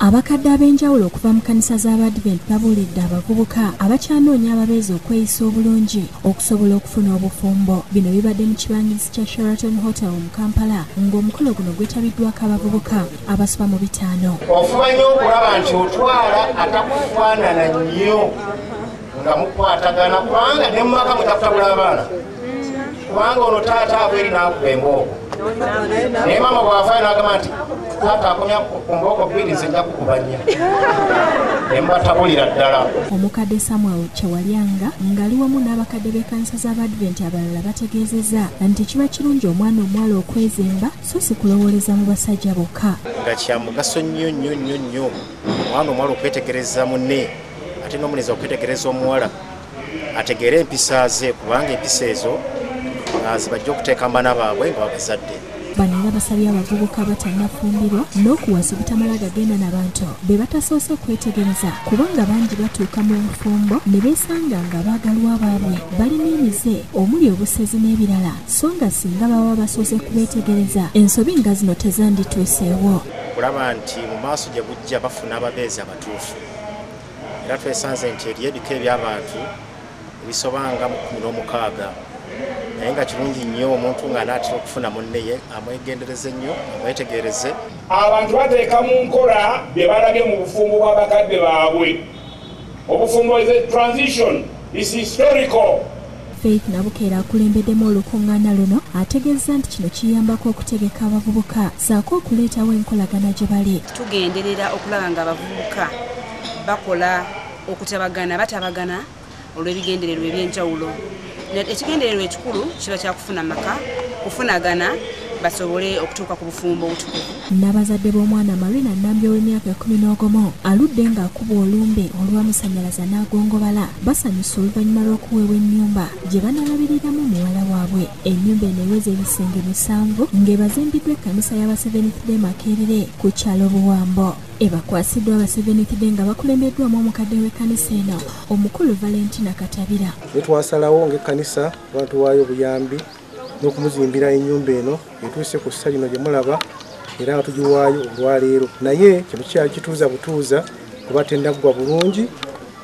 abakadde ab'enjawulo okuva mu kanisa z'abadvent babuulidde abavubuka abakyanoonya ababeezi okweyisa obulungi okusobola okufuna obufumbo. Bino bibadde mu kibangirizi kya sheraton hotel mu kampala ng'omukolo guno gwetabiddwako abavubuka abasoba mu bitaano. Ofuba nnyo okulaba nti otwala atakufaanana nnyo nga mukwatagana kubanga ne mu maka mutakutabula abaana kubanga ono taata ava eri n'akuba embooko naye maama bw'afaayo n'agamba nti taata akomya ku mbooko bbiri nze nja kukuba nnya ne mubatabulira ddala. Omukadde samuel kyewalyanga ng'ali wamu n'abakadde b'ekkanisa z'abadventi abalala bategeezezza nti kiba kirungi omwana omuwala okwezimba so si kulowooleza mu basajja bokka. Nga kya mugaso nnyo nnyo nnyo nnyo omwana omuwala okwetegereza munne ate n'omulenzi okwetegereza omuwala ategeere empisa ze kubanga empisa ezo zibajja okuteeka mbaana baabwe nga babazadde. Bano era basabye abavubuka batannafumbirwa n'okuwasa obutamala gagenda nabantu be batasoose kwetegereza kubanga bangi batuuka mu bufumbo ne beesanga nga baagalwa baabwe. Balina emize omuli obusezi n'ebirala so nga singa baba basoose kubeetegereza ensobi nga zino tezandituuseewo. Kulaba nti mu maaso gye bujja bafuna ababeezi abatuufu. Era twesanze nti ebyedika eby'abantu ebisobanga mu kumi n'omukaaga naye nga kirungi nnyo omuntu ng'anaatera okufuna munneye amwegendereze nnyo amwetegereze. Abantu bateeka mu nkola bye balabye mu bufumbo bw'abakadde baabwe. Obufumbo is a transition is historical. Faith nabukeera akulembeddemu olukuŋŋaana luno ategeeza nti kino kiyambako okutegeka abavubuka saako okuleetawo enkolagana gye bali. Tugenderera okulaba nga abavubuka bakola okutabagana batabagana olw'ebigendererwa ebyenjawulo ekigendererwa ekikulu kiba kyakufuna maka kufunagana basobole okutuuka ku bufumbo obutukuvu. N'abazadde b'omwana marina nambi ow'emyaka ekumi n'ogumu aludde ng'akuba olumbe olwamusanyalaza n'agongobala basanyusa oluvannyuma lw'okuweebwa ennyumba gye banaalabiriramu muwala waabwe. Ennyumba eno eweza ebisenge musanvu ng'ebazimbiddwa ekkanisa y'aba seventh day makerere ku kyalo buwambo. Ebakwasiddwa aba seventh day nga bakulembeddwamu omukadde w'ekkanisa eno omukulu valentina katabira. Ne twasalawo ng'ekkanisa twatuwaayo obuyambi n'okumuzimbira ennyumba eno etuuse ku ssa lino gye mulaba era nga tugiwaayo olwaleero. Naye kino kikyali kituuza butuuza kuba tennaggwa bulungi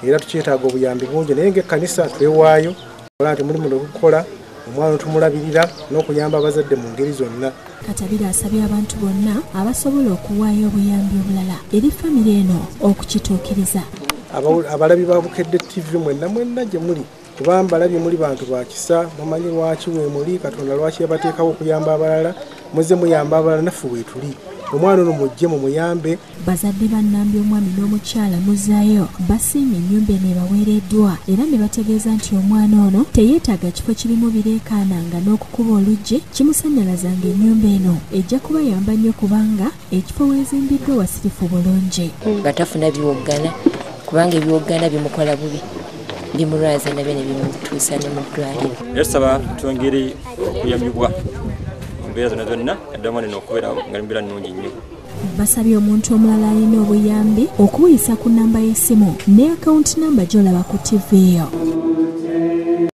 era tukyetaaga obuyambi bungi. Naye ng'ekkanisa twewaayo ola nti mulimu nokukola omwana tumulabirira n'okuyamba abazadde mu ngeri zonna. Katabira asabye abantu bonna abasobola okuwaayo obuyambi obulala eri famire eno okukituukiriza. Abalabi ba bukedde tv mwenna mwenna gye muli kuba mbalabye muli bantu bakisa mumanyi lwaki wemuli katonda lwaki yabateekawo okuyamba abalala muze muyamba abalala naffe weetuli omwana ono mujje mumuyambe. Bazadde bannambi omwami n'omukyala muzaayo basiimye ennyumba eno ebaweereddwa era ne bategeeza nti omwana ono teyeetaaga kifo kirimu bireekaananga n'okukuba oluggi kimusannyalazanga ennyumba eno ejja kubayamba nnyo kubanga ekifo weezimbiddwa wasirifu bulungi. Nga tafuna biwoggana kubanga ebiwoggana bimukola bubi bimulwaza nabyo ne bimutuusa ne mu ddwaliro era tusaba twongere okuyamibwa embeera zonna zonna addamu neno okubeera nga mbeera nnungi nnyo. Basabye omuntu omulala alina obuyambi okubuyisa ku namba y'essimu ne akawunti namba gy'olaba ku tv eyo